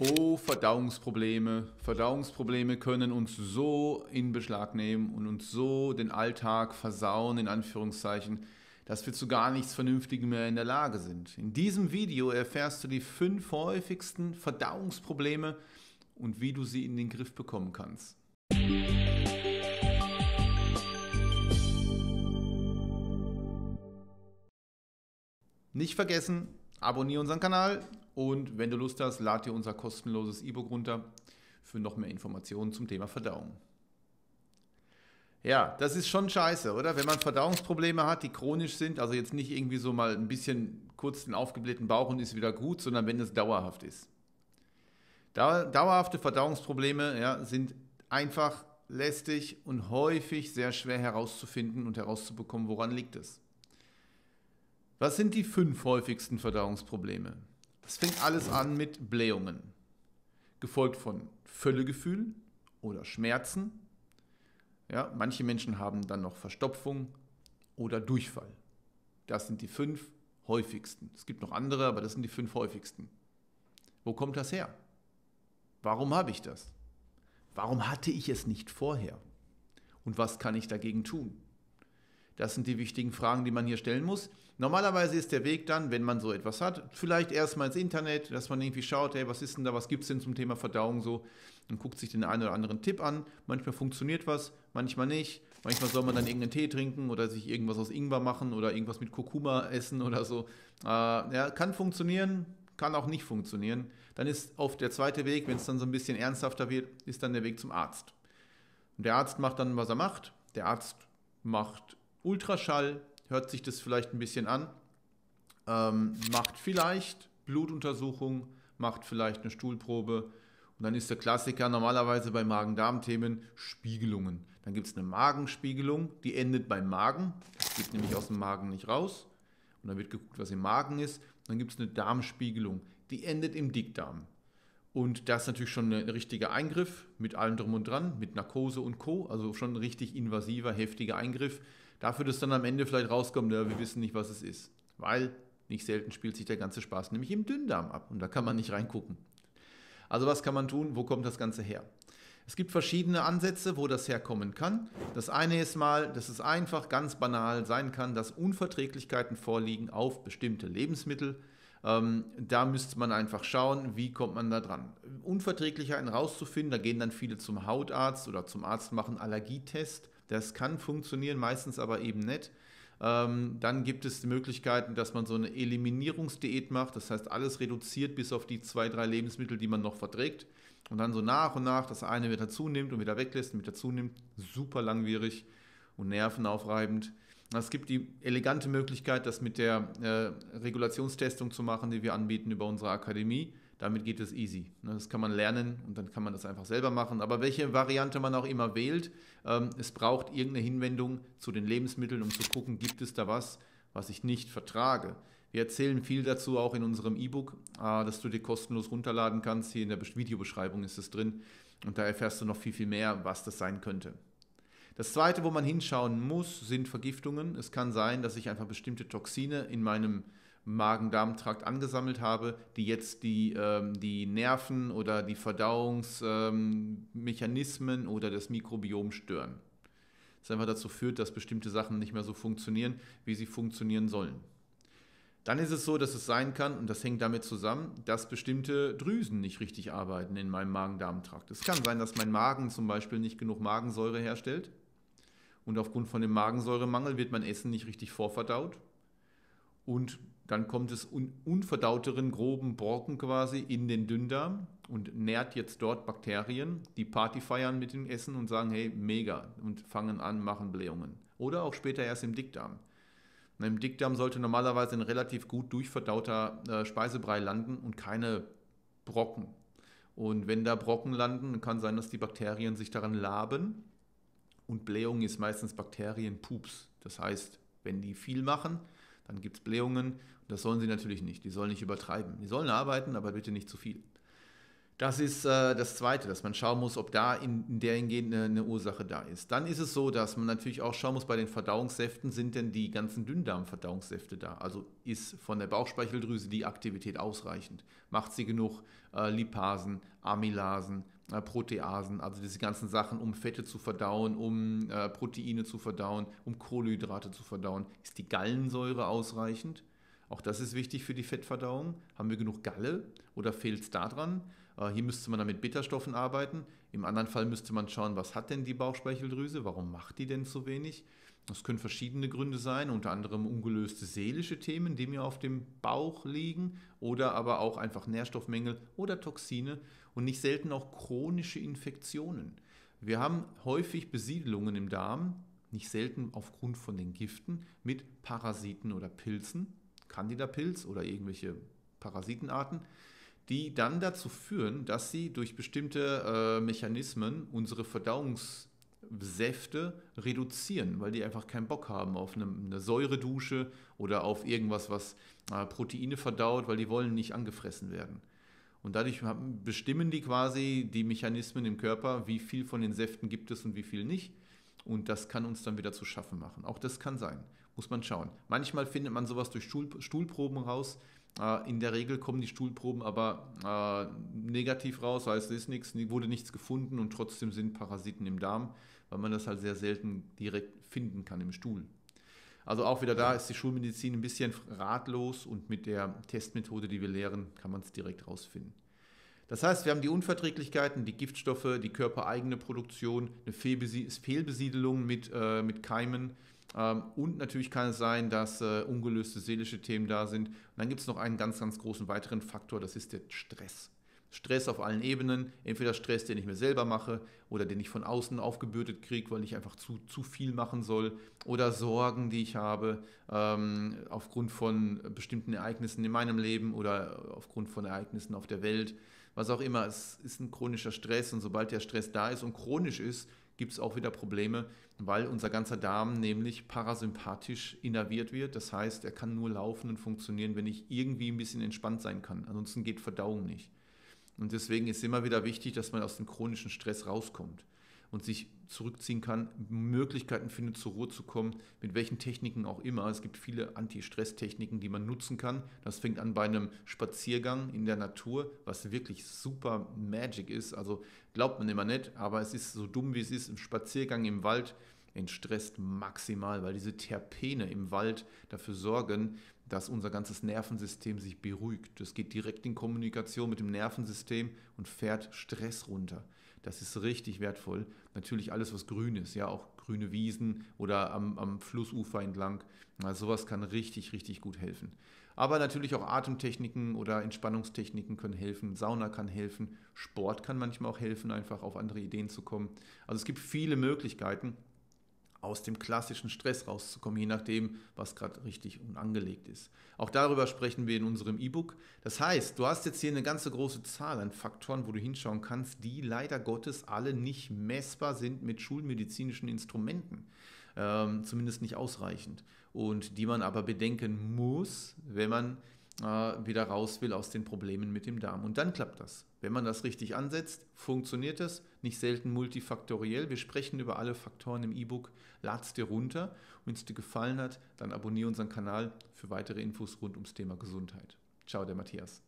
Oh, Verdauungsprobleme. Verdauungsprobleme können uns so in Beschlag nehmen und uns so den Alltag versauen, in Anführungszeichen, dass wir zu gar nichts Vernünftigem mehr in der Lage sind. In diesem Video erfährst du die fünf häufigsten Verdauungsprobleme und wie du sie in den Griff bekommen kannst. Nicht vergessen, abonniere unseren Kanal und wenn du Lust hast, lad dir unser kostenloses E-Book runter für noch mehr Informationen zum Thema Verdauung. Ja, das ist schon scheiße, oder? Wenn man Verdauungsprobleme hat, die chronisch sind, also jetzt nicht irgendwie so mal ein bisschen kurz den aufgeblähten Bauch und ist wieder gut, sondern wenn es dauerhaft ist. Dauerhafte Verdauungsprobleme ja, sind einfach lästig und häufig sehr schwer herauszufinden und herauszubekommen, woran liegt es. Was sind die fünf häufigsten Verdauungsprobleme? Das fängt alles an mit Blähungen, gefolgt von Völlegefühl oder Schmerzen. Ja, manche Menschen haben dann noch Verstopfung oder Durchfall. Das sind die fünf häufigsten. Es gibt noch andere, aber das sind die fünf häufigsten. Wo kommt das her? Warum habe ich das? Warum hatte ich es nicht vorher? Und was kann ich dagegen tun? Das sind die wichtigen Fragen, die man hier stellen muss. Normalerweise ist der Weg dann, wenn man so etwas hat, vielleicht erstmal ins Internet, dass man irgendwie schaut, hey, was ist denn da, was gibt es denn zum Thema Verdauung so und guckt sich den einen oder anderen Tipp an. Manchmal funktioniert was, manchmal nicht. Manchmal soll man dann irgendeinen Tee trinken oder sich irgendwas aus Ingwer machen oder irgendwas mit Kurkuma essen oder so. Äh, ja, kann funktionieren, kann auch nicht funktionieren. Dann ist auf der zweite Weg, wenn es dann so ein bisschen ernsthafter wird, ist dann der Weg zum Arzt. Und der Arzt macht dann, was er macht. Der Arzt macht Ultraschall, hört sich das vielleicht ein bisschen an, ähm, macht vielleicht Blutuntersuchung, macht vielleicht eine Stuhlprobe und dann ist der Klassiker normalerweise bei Magen-Darm-Themen Spiegelungen. Dann gibt es eine Magenspiegelung, die endet beim Magen, das geht nämlich aus dem Magen nicht raus und dann wird geguckt, was im Magen ist. dann gibt es eine Darmspiegelung, die endet im Dickdarm. Und das ist natürlich schon ein richtiger Eingriff mit allem drum und dran, mit Narkose und Co. Also schon ein richtig invasiver, heftiger Eingriff. Dafür, dass dann am Ende vielleicht rauskommt, ja, wir wissen nicht, was es ist. Weil nicht selten spielt sich der ganze Spaß nämlich im Dünndarm ab und da kann man nicht reingucken. Also was kann man tun? Wo kommt das Ganze her? Es gibt verschiedene Ansätze, wo das herkommen kann. Das eine ist mal, dass es einfach ganz banal sein kann, dass Unverträglichkeiten vorliegen auf bestimmte Lebensmittel. Ähm, da müsste man einfach schauen, wie kommt man da dran. Unverträglichkeiten rauszufinden, da gehen dann viele zum Hautarzt oder zum Arzt machen Allergietest. Das kann funktionieren, meistens aber eben nicht. Ähm, dann gibt es die Möglichkeiten, dass man so eine Eliminierungsdiät macht, das heißt alles reduziert bis auf die zwei, drei Lebensmittel, die man noch verträgt. Und dann so nach und nach das eine wieder zunimmt und wieder weglässt und wieder zunimmt. Super langwierig und nervenaufreibend. Es gibt die elegante Möglichkeit, das mit der äh, Regulationstestung zu machen, die wir anbieten über unsere Akademie. Damit geht es easy. Ne? Das kann man lernen und dann kann man das einfach selber machen. Aber welche Variante man auch immer wählt, ähm, es braucht irgendeine Hinwendung zu den Lebensmitteln, um zu gucken, gibt es da was, was ich nicht vertrage. Wir erzählen viel dazu auch in unserem E-Book, äh, das du dir kostenlos runterladen kannst. Hier in der Videobeschreibung ist es drin. Und da erfährst du noch viel, viel mehr, was das sein könnte. Das zweite, wo man hinschauen muss, sind Vergiftungen. Es kann sein, dass ich einfach bestimmte Toxine in meinem Magen-Darm-Trakt angesammelt habe, die jetzt die, ähm, die Nerven oder die Verdauungsmechanismen ähm, oder das Mikrobiom stören. Das einfach dazu führt, dass bestimmte Sachen nicht mehr so funktionieren, wie sie funktionieren sollen. Dann ist es so, dass es sein kann, und das hängt damit zusammen, dass bestimmte Drüsen nicht richtig arbeiten in meinem Magen-Darm-Trakt. Es kann sein, dass mein Magen zum Beispiel nicht genug Magensäure herstellt. Und aufgrund von dem Magensäuremangel wird mein Essen nicht richtig vorverdaut. Und dann kommt es un unverdauteren groben Brocken quasi in den Dünndarm und nährt jetzt dort Bakterien, die Party feiern mit dem Essen und sagen, hey, mega, und fangen an, machen Blähungen. Oder auch später erst im Dickdarm. Und Im Dickdarm sollte normalerweise ein relativ gut durchverdauter äh, Speisebrei landen und keine Brocken. Und wenn da Brocken landen, kann sein, dass die Bakterien sich daran laben. Und Blähung ist meistens Bakterienpups. Das heißt, wenn die viel machen, dann gibt es Blähungen. Das sollen sie natürlich nicht. Die sollen nicht übertreiben. Die sollen arbeiten, aber bitte nicht zu viel. Das ist äh, das Zweite, dass man schauen muss, ob da in, in der Hingehend eine, eine, Ursache da ist. Dann ist es so, dass man natürlich auch schauen muss, bei den Verdauungssäften sind denn die ganzen Dünndarmverdauungssäfte da? Also ist von der Bauchspeicheldrüse die Aktivität ausreichend? Macht sie genug äh, Lipasen, Amylasen, äh, Proteasen, also diese ganzen Sachen, um Fette zu verdauen, um äh, Proteine zu verdauen, um Kohlenhydrate zu verdauen? Ist die Gallensäure ausreichend? Auch das ist wichtig für die Fettverdauung. Haben wir genug Galle oder fehlt es daran? Äh, hier müsste man dann mit Bitterstoffen arbeiten. Im anderen Fall müsste man schauen, was hat denn die Bauchspeicheldrüse? Warum macht die denn so wenig? Das können verschiedene Gründe sein, unter anderem ungelöste seelische Themen, die mir auf dem Bauch liegen, oder aber auch einfach Nährstoffmängel oder Toxine und nicht selten auch chronische Infektionen. Wir haben häufig Besiedelungen im Darm, nicht selten aufgrund von den Giften, mit Parasiten oder Pilzen, Candida-Pilz oder irgendwelche Parasitenarten, die dann dazu führen, dass sie durch bestimmte äh, Mechanismen unsere Verdauungssäfte reduzieren, weil die einfach keinen Bock haben auf eine, eine Säuredusche oder auf irgendwas, was äh, Proteine verdaut, weil die wollen nicht angefressen werden. Und dadurch bestimmen die quasi die Mechanismen im Körper, wie viel von den Säften gibt es und wie viel nicht. Und das kann uns dann wieder zu schaffen machen. Auch das kann sein. Muss man schauen. Manchmal findet man sowas durch Stuhl, Stuhlproben raus. Äh, in der Regel kommen die Stuhlproben aber äh, negativ raus, heißt es ist nichts, wurde nichts gefunden und trotzdem sind Parasiten im Darm, weil man das halt sehr selten direkt finden kann im Stuhl. Also auch wieder da ist die Schulmedizin ein bisschen ratlos und mit der Testmethode, die wir lehren, kann man es direkt rausfinden. Das heißt, wir haben die Unverträglichkeiten, die Giftstoffe, die körpereigene Produktion, eine Fehlbesiedelung mit, äh, mit Keimen, und natürlich kann es sein, dass äh, ungelöste seelische Themen da sind. Und dann gibt es noch einen ganz, ganz großen weiteren Faktor, das ist der Stress. Stress auf allen Ebenen, entweder Stress, den ich mir selber mache oder den ich von außen aufgebürdet kriege, weil ich einfach zu, zu viel machen soll, oder Sorgen, die ich habe ähm, aufgrund von bestimmten Ereignissen in meinem Leben oder aufgrund von Ereignissen auf der Welt, was auch immer. Es ist ein chronischer Stress und sobald der Stress da ist und chronisch ist, gibt es auch wieder Probleme, weil unser ganzer Darm nämlich parasympathisch innerviert wird. Das heißt, er kann nur laufen und funktionieren, wenn ich irgendwie ein bisschen entspannt sein kann. Ansonsten geht Verdauung nicht. Und deswegen ist immer wieder wichtig, dass man aus dem chronischen Stress rauskommt und sich zurückziehen kann, Möglichkeiten findet, zur Ruhe zu kommen, mit welchen Techniken auch immer. Es gibt viele Anti-Stress-Techniken, die man nutzen kann. Das fängt an bei einem Spaziergang in der Natur, was wirklich super Magic ist. Also glaubt man immer nicht, aber es ist so dumm, wie es ist. Ein Spaziergang im Wald entstresst maximal, weil diese Terpene im Wald dafür sorgen, dass unser ganzes Nervensystem sich beruhigt. Das geht direkt in Kommunikation mit dem Nervensystem und fährt Stress runter. Das ist richtig wertvoll. Natürlich alles, was grün ist, ja, auch grüne Wiesen oder am, am Flussufer entlang. Also sowas kann richtig, richtig gut helfen. Aber natürlich auch Atemtechniken oder Entspannungstechniken können helfen. Sauna kann helfen. Sport kann manchmal auch helfen, einfach auf andere Ideen zu kommen. Also es gibt viele Möglichkeiten aus dem klassischen Stress rauszukommen, je nachdem, was gerade richtig und angelegt ist. Auch darüber sprechen wir in unserem E-Book. Das heißt, du hast jetzt hier eine ganze große Zahl an Faktoren, wo du hinschauen kannst, die leider Gottes alle nicht messbar sind mit schulmedizinischen Instrumenten, ähm, zumindest nicht ausreichend, und die man aber bedenken muss, wenn man wieder raus will aus den Problemen mit dem Darm. Und dann klappt das. Wenn man das richtig ansetzt, funktioniert es, nicht selten multifaktoriell. Wir sprechen über alle Faktoren im E-Book. Lad's dir runter. Wenn es dir gefallen hat, dann abonniere unseren Kanal für weitere Infos rund ums Thema Gesundheit. Ciao, der Matthias.